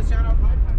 Let's shout out Pipe